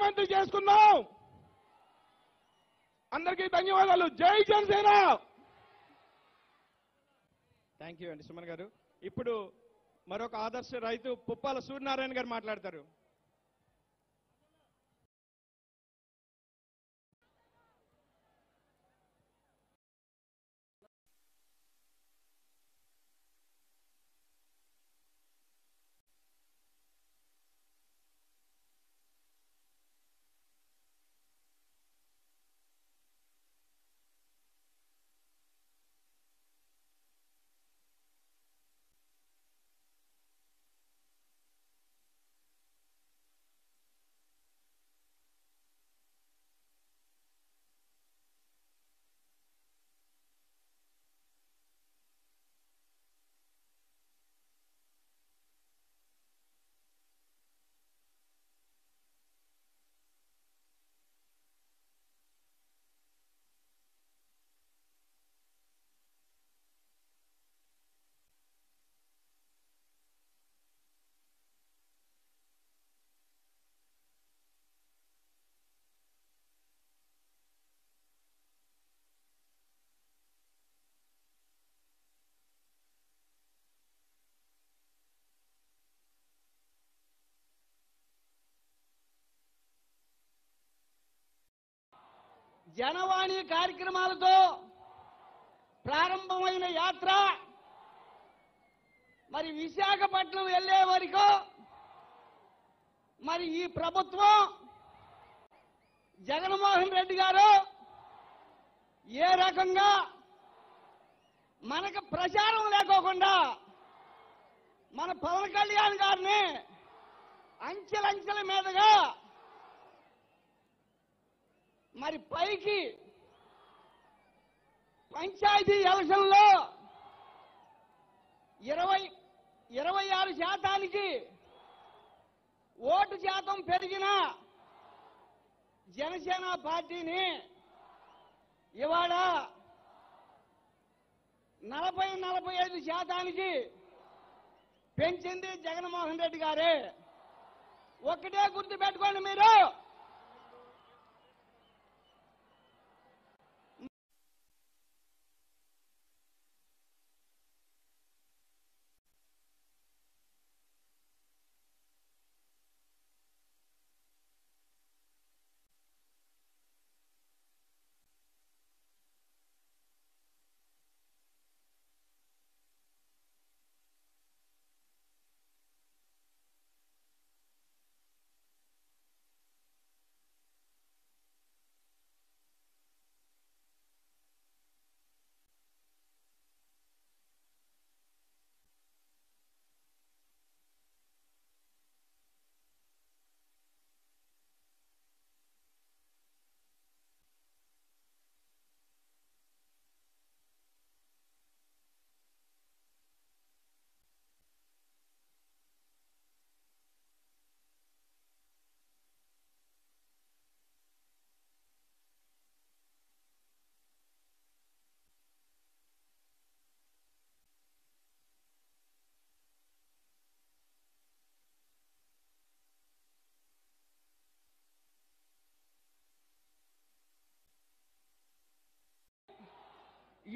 ముఖ్యమంత్రి చేసుకున్నాం అందరికీ ధన్యవాదాలు. జై జనసేన! థ్యాంక్ యూ అండి సుమన్ గారు. ఇప్పుడు మరొక ఆదర్శ రైతు పుప్పాల సూర్యనారాయణ గారు మాట్లాడతారు. జనవాణి కార్యక్రమాలతో ప్రారంభమైన యాత్ర మరి విశాఖపట్నం వెళ్ళే వరకు మరి ఈ ప్రభుత్వం జగన్మోహన్ రెడ్డి గారు ఏ రకంగా మనకు ప్రచారం లేకోకుండా మన పవన్ కళ్యాణ్ గారిని అంచెలంచెల మీదుగా మరి పైకి పంచాయతీ ఎలక్షన్లో ఇరవై ఇరవై ఆరు శాతానికి ఓటు శాతం పెరిగిన జనసేన పార్టీని ఇవాళ నలభై నలభై ఐదు శాతానికి పెంచింది జగన్మోహన్ రెడ్డి గారే. ఒక్కటే గుర్తు పెట్టుకోండి మీరు.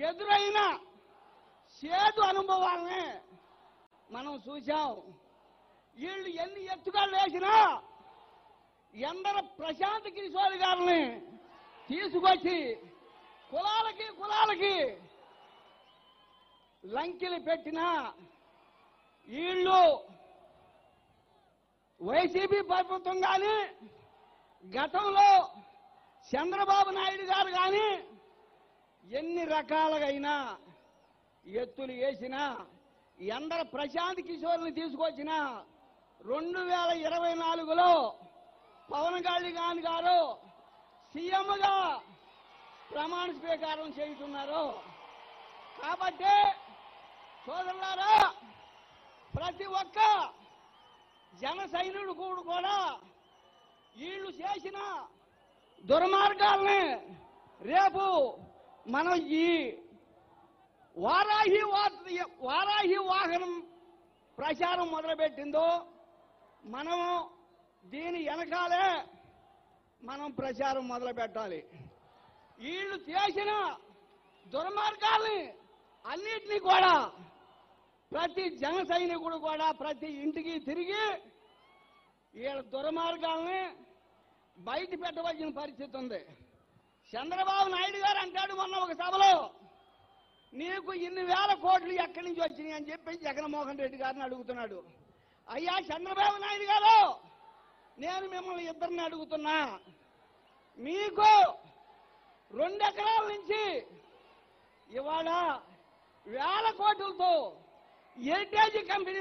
ఎదురైన చేదు అనుభవాల్ని మనం చూశాం. వీళ్ళు ఎన్ని ఎత్తుగా వేసినా ఎందర ప్రశాంత్ కిషోర్ గారిని తీసుకొచ్చి కులాలకి కులాలకి లంకిలు పెట్టిన వీళ్ళు వైసీపీ ప్రభుత్వం కానీ గతంలో చంద్రబాబు నాయుడు గారు కానీ ఎన్ని రకాలుగైనా ఎత్తులు వేసినా ఎందర ప్రశాంత్ కిషోర్ని తీసుకొచ్చినా రెండు వేల ఇరవై నాలుగులో పవన్ కళ్యాణ్ గారు సీఎంగా ప్రమాణ స్వీకారం చేస్తున్నారు. కాబట్టి సోదరులారా ప్రతి ఒక్క జన సైనికుడు కూడా వీళ్ళు చేసిన దుర్మార్గాల్ని రేపు మనం ఈ వారాహి వా- వారాహి వాహనం ప్రచారం మొదలుపెట్టిందో మనము దీని వెనకాలే మనం ప్రచారం మొదలు పెట్టాలి వీళ్ళు చేసిన దుర్మార్గాల్ని అన్నిటినీ కూడా ప్రతి జన సైనికుడు కూడా ప్రతి ఇంటికి తిరిగి వీళ్ళ దుర్మార్గాల్ని బయట పెట్టవలసిన పరిస్థితి ఉంది. చంద్రబాబు నాయుడు గారు అంటాడు మొన్న ఒక సభలో నీకు ఇన్ని వేల కోట్లు ఎక్కడి నుంచి వచ్చినాయి? అని చెప్పి జగన్మోహన్ రెడ్డి గారిని అడుగుతున్నాడు. అయ్యా చంద్రబాబు నాయుడు గారు నేను మిమ్మల్ని ఇద్దరిని అడుగుతున్నా. మీకు రెండు ఎకరాల నుంచి ఇవాళ వేల కోట్లతో ఎల్టీజీ కంపెనీ